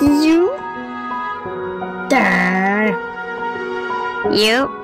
You. There. You.